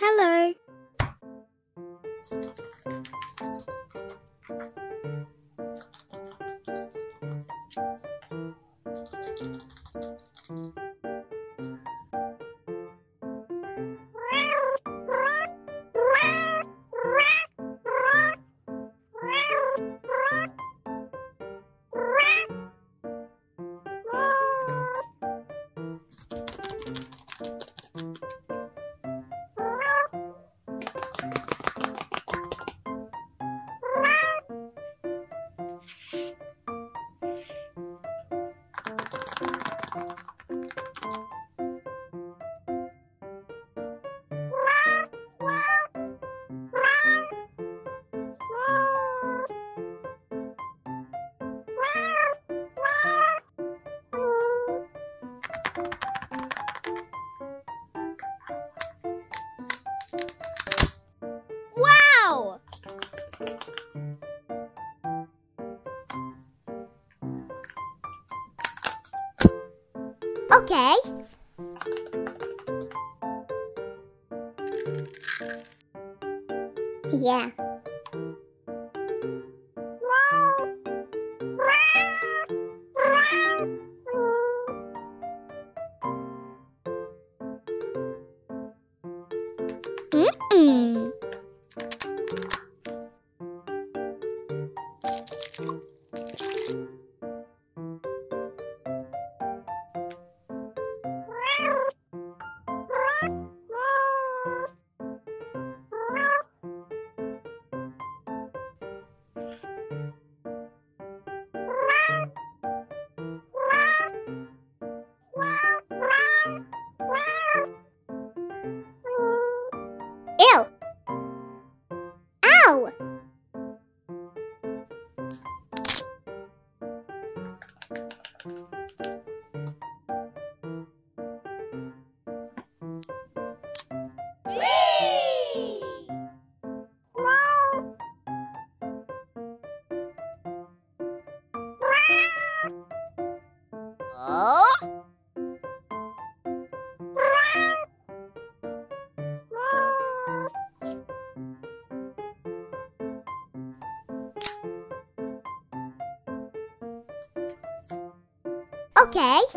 Hello. Okay. Yeah.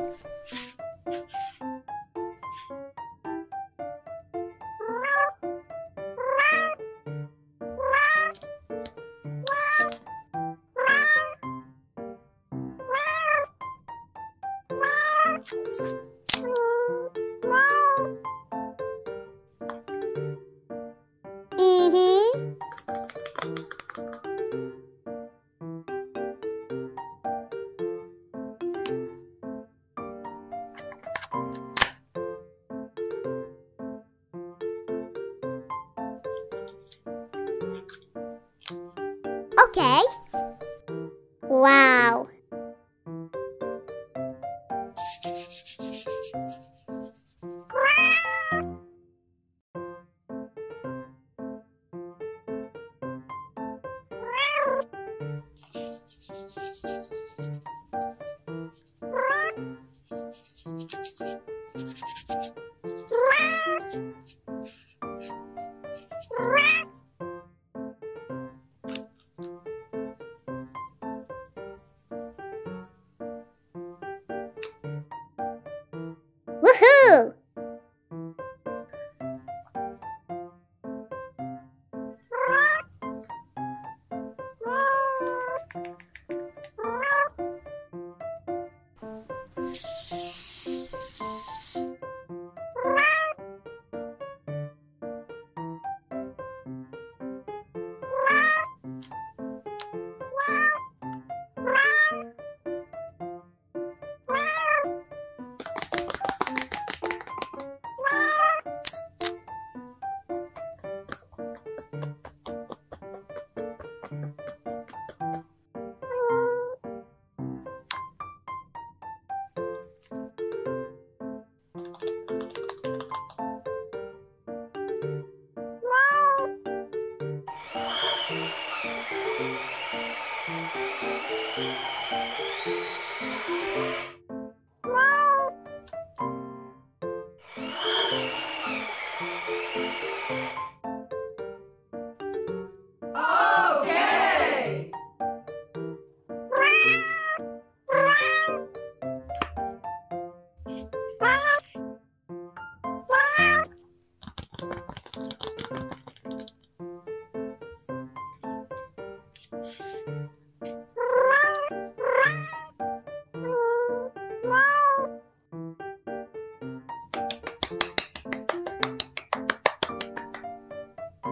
Okay. Okay. Wow.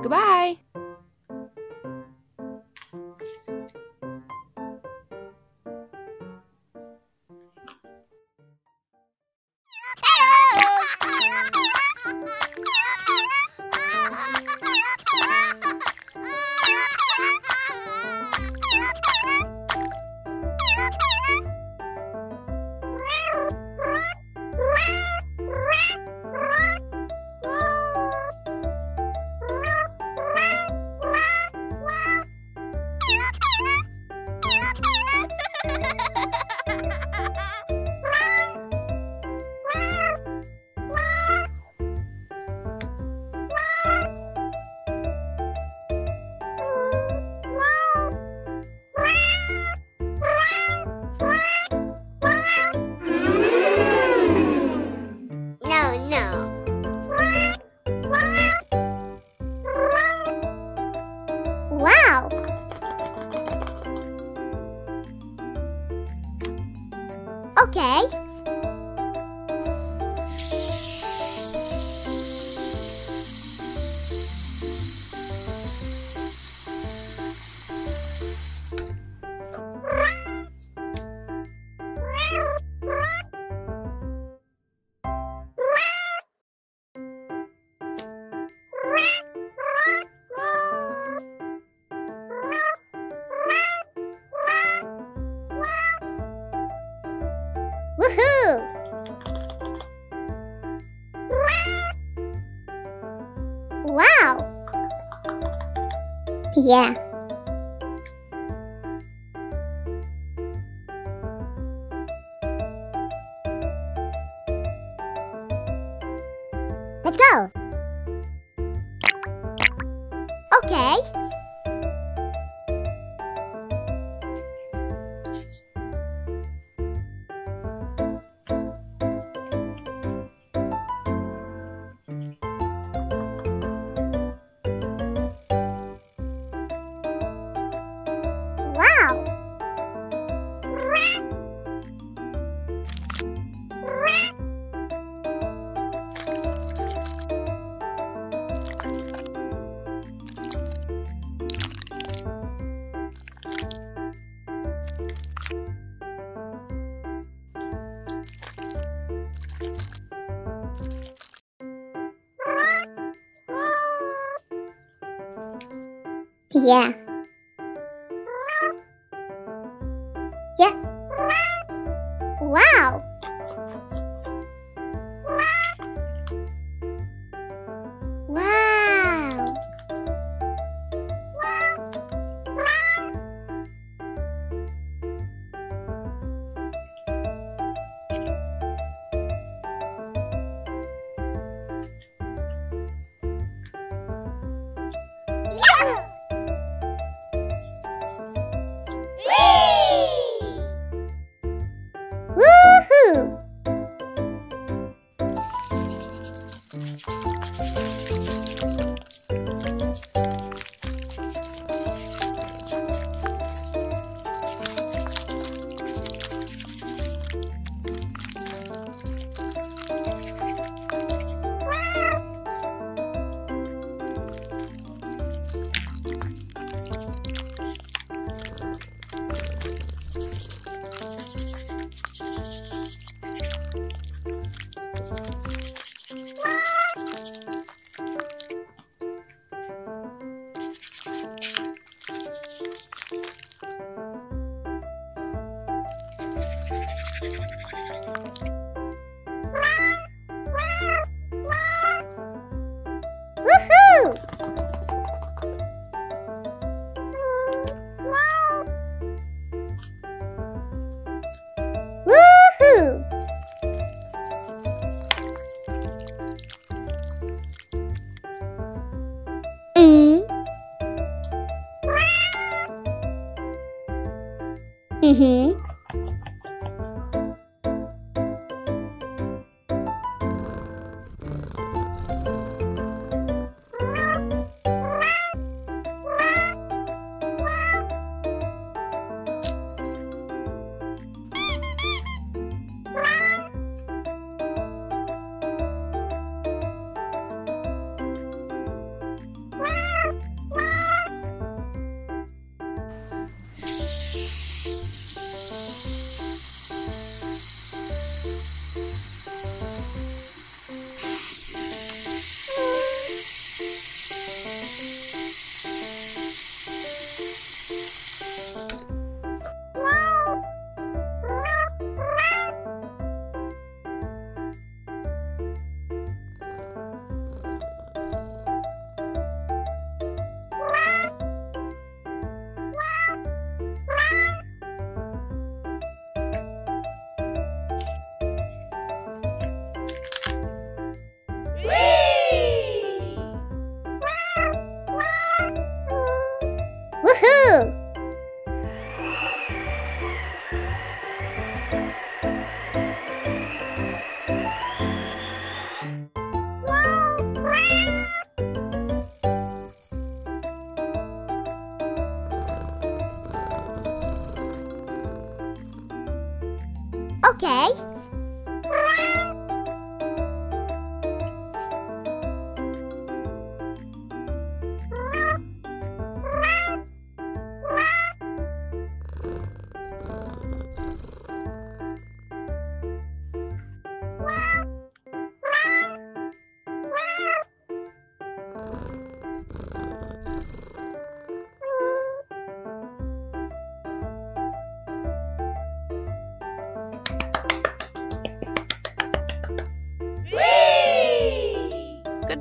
Goodbye. Okay. Yeah. Woohoo!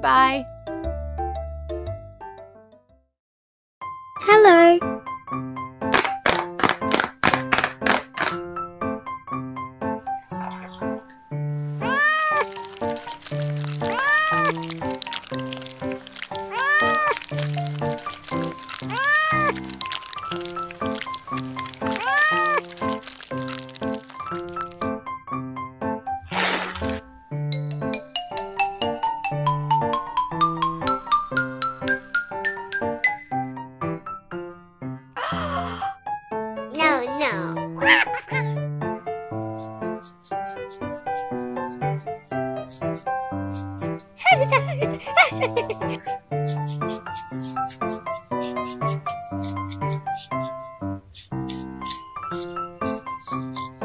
Goodbye. Thank you.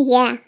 Yeah.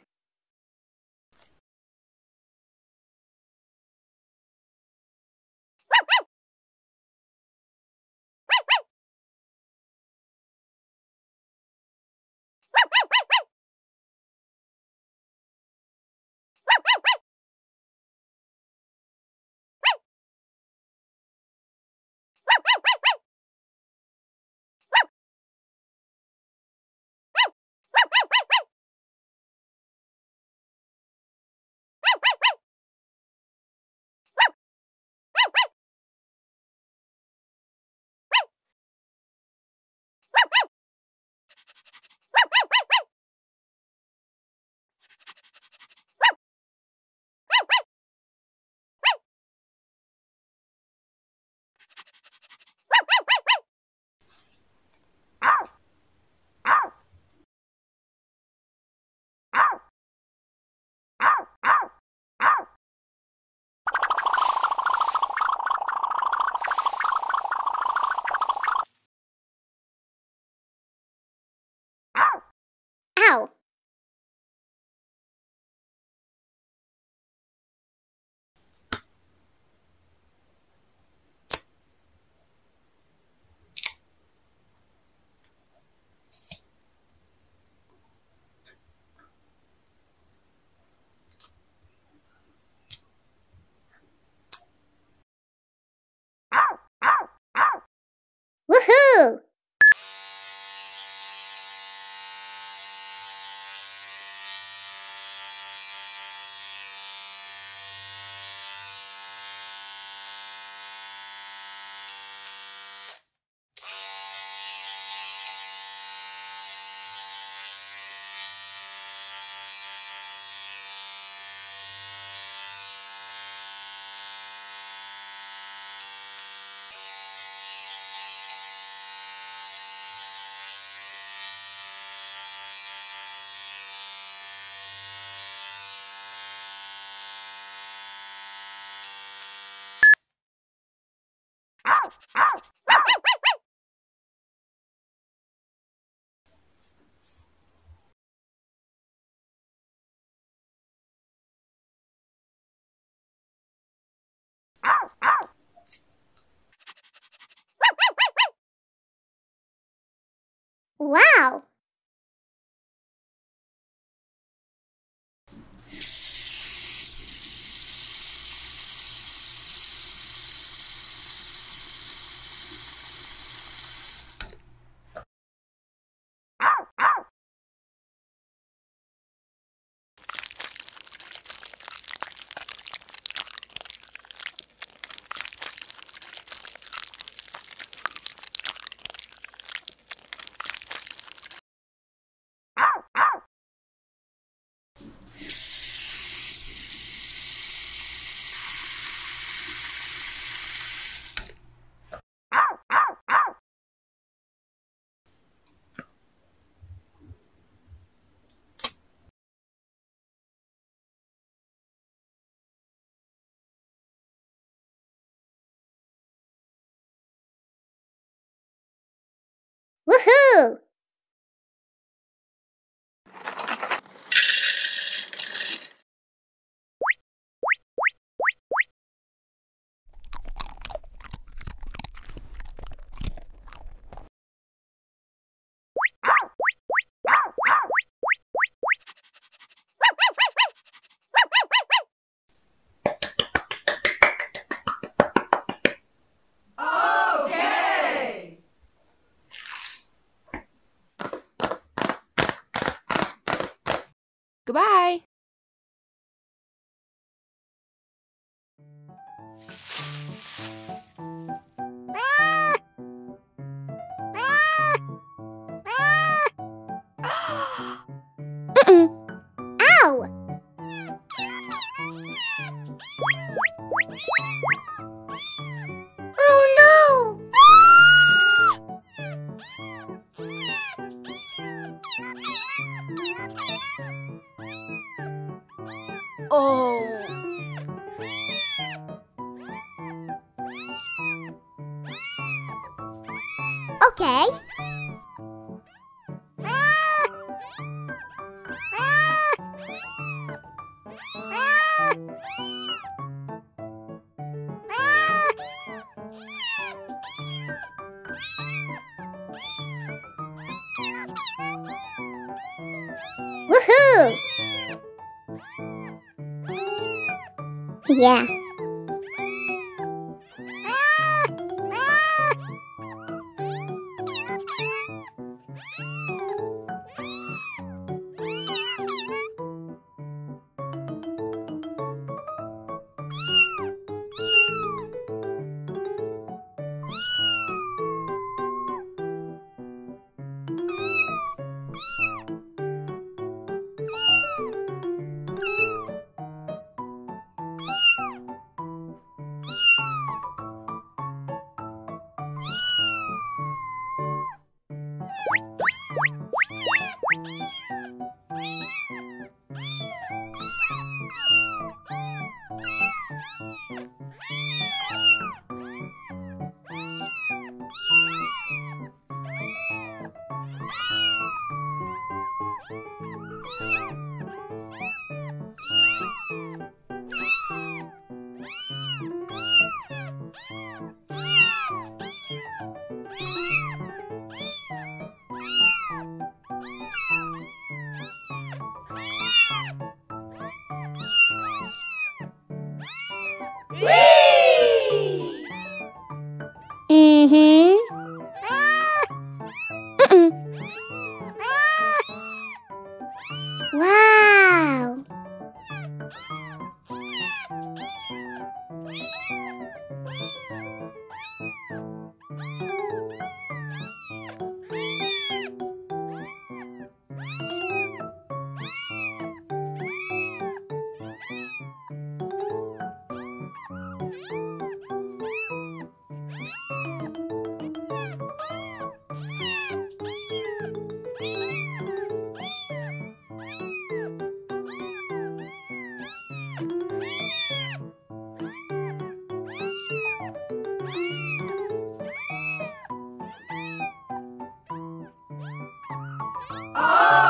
Goodbye. Yeah.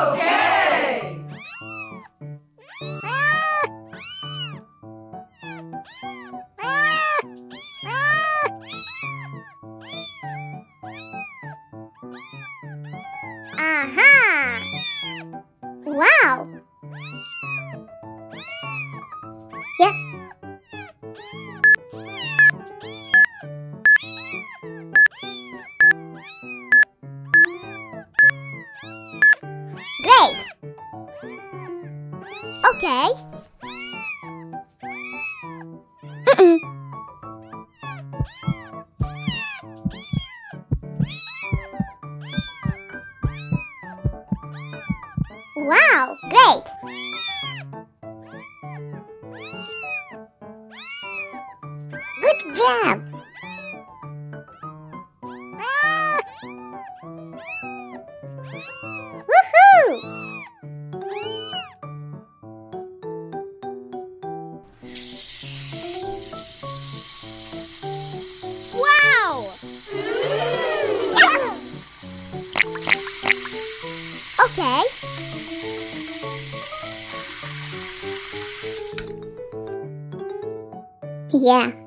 Aha! Yeah.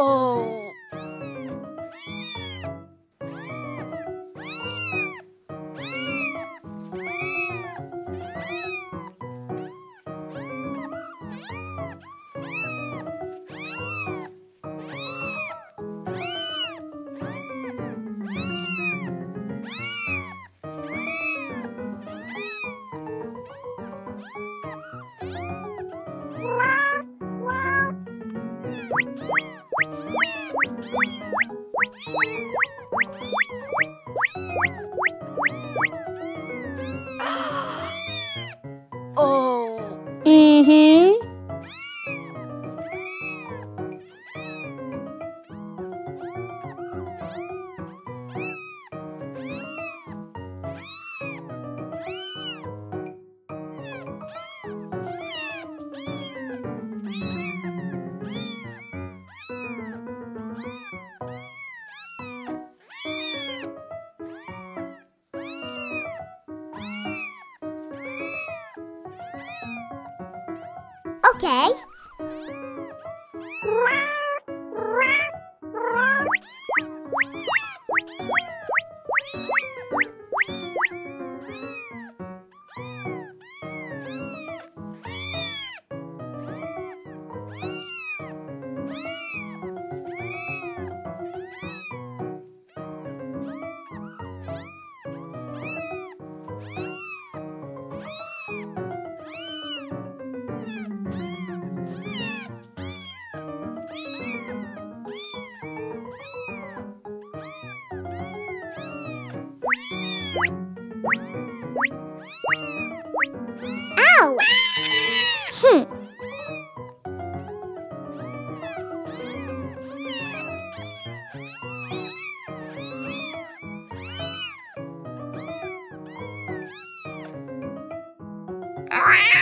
Oh. Okay.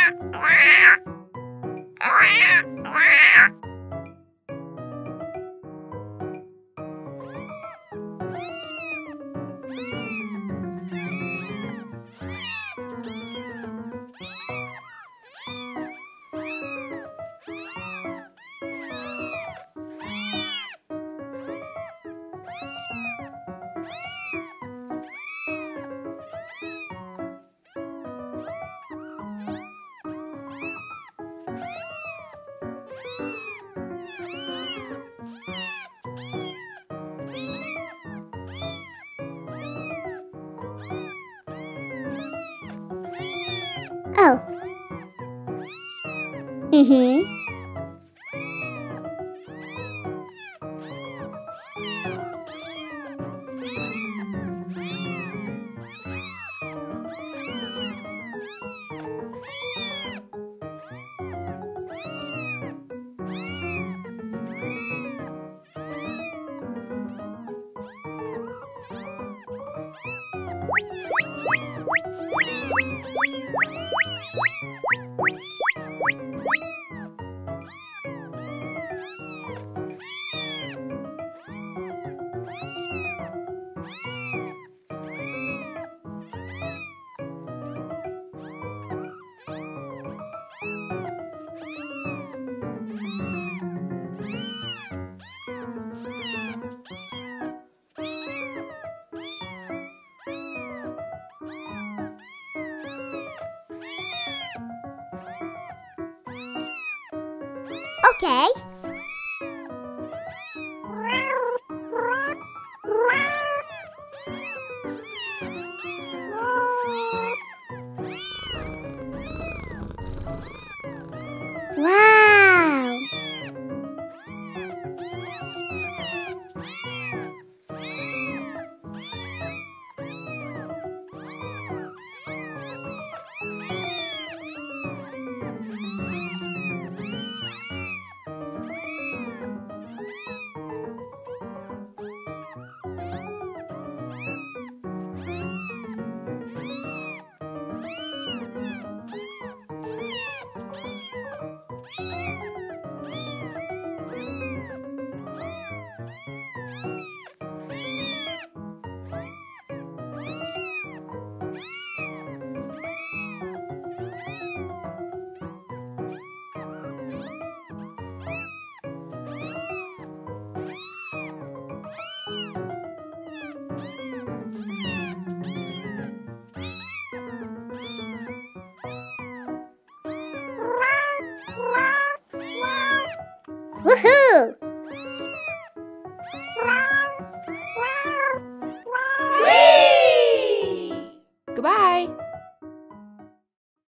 Ow! Mm-hmm. Okay.